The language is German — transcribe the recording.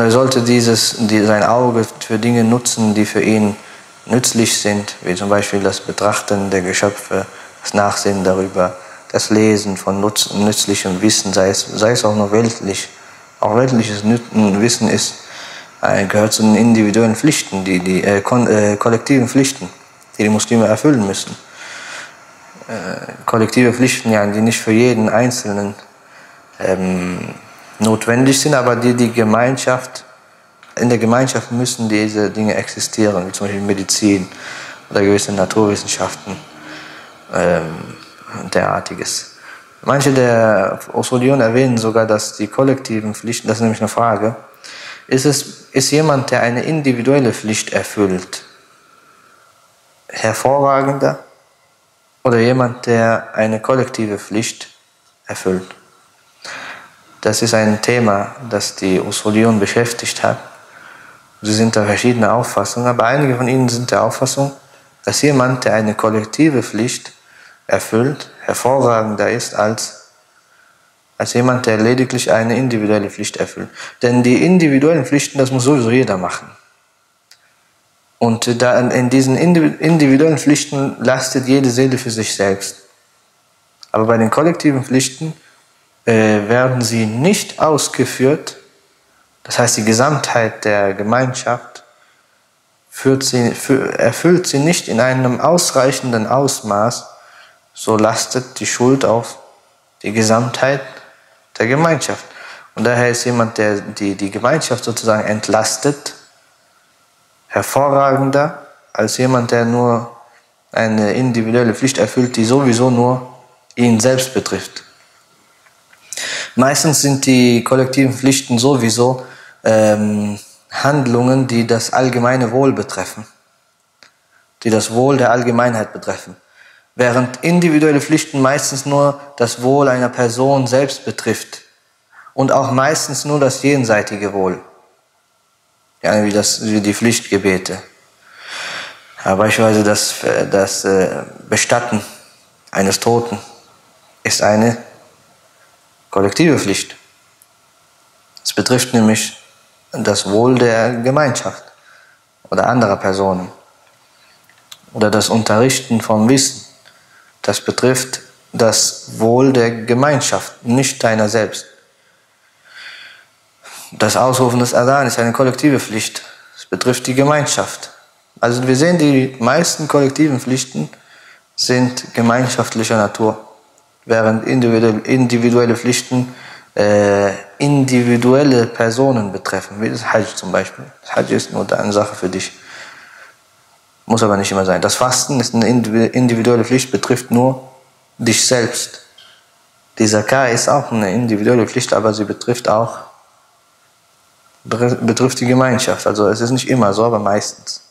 Und er sollte dieses, die, sein Auge für Dinge nutzen, die für ihn nützlich sind, wie zum Beispiel das Betrachten der Geschöpfe, das Nachsehen darüber, das Lesen von nutz, nützlichem Wissen, sei es, sei es auch nur weltlich. Auch weltliches Wissen ist, äh, gehört zu den individuellen Pflichten, die, die äh, kon, äh, kollektiven Pflichten, die die Muslime erfüllen müssen. Äh, kollektive Pflichten, ja, die nicht für jeden Einzelnen ähm, notwendig sind, aber die die Gemeinschaft, in der Gemeinschaft müssen diese Dinge existieren, wie zum Beispiel Medizin oder gewisse Naturwissenschaften ähm, derartiges. Manche der Osolion erwähnen sogar, dass die kollektiven Pflichten, das ist nämlich eine Frage, ist, es, ist jemand, der eine individuelle Pflicht erfüllt, hervorragender oder jemand, der eine kollektive Pflicht erfüllt? Das ist ein Thema, das die Usulion beschäftigt hat. Sie sind da verschiedene Auffassungen, aber einige von ihnen sind der Auffassung, dass jemand, der eine kollektive Pflicht erfüllt, hervorragender ist als, als jemand, der lediglich eine individuelle Pflicht erfüllt. Denn die individuellen Pflichten, das muss sowieso jeder machen. Und da in diesen individuellen Pflichten lastet jede Seele für sich selbst. Aber bei den kollektiven Pflichten werden sie nicht ausgeführt, das heißt die Gesamtheit der Gemeinschaft sie, erfüllt sie nicht in einem ausreichenden Ausmaß, so lastet die Schuld auf die Gesamtheit der Gemeinschaft. Und daher ist jemand, der die, die Gemeinschaft sozusagen entlastet, hervorragender als jemand, der nur eine individuelle Pflicht erfüllt, die sowieso nur ihn selbst betrifft. Meistens sind die kollektiven Pflichten sowieso ähm, Handlungen, die das allgemeine Wohl betreffen, die das Wohl der Allgemeinheit betreffen. Während individuelle Pflichten meistens nur das Wohl einer Person selbst betrifft und auch meistens nur das jenseitige Wohl. Ja, wie, das, wie die Pflichtgebete. Ja, beispielsweise das, das äh, Bestatten eines Toten ist eine kollektive Pflicht. Es betrifft nämlich das Wohl der Gemeinschaft oder anderer Personen. Oder das Unterrichten vom Wissen. Das betrifft das Wohl der Gemeinschaft, nicht deiner selbst. Das Ausrufen des Adhan ist eine kollektive Pflicht. Es betrifft die Gemeinschaft. Also wir sehen, die meisten kollektiven Pflichten sind gemeinschaftlicher Natur während individuelle Pflichten äh, individuelle Personen betreffen, wie das Hajj zum Beispiel. Das Hajj ist nur eine Sache für dich. Muss aber nicht immer sein. Das Fasten ist eine individuelle Pflicht, betrifft nur dich selbst. Die Zakah ist auch eine individuelle Pflicht, aber sie betrifft auch betrifft die Gemeinschaft. Also es ist nicht immer so, aber meistens.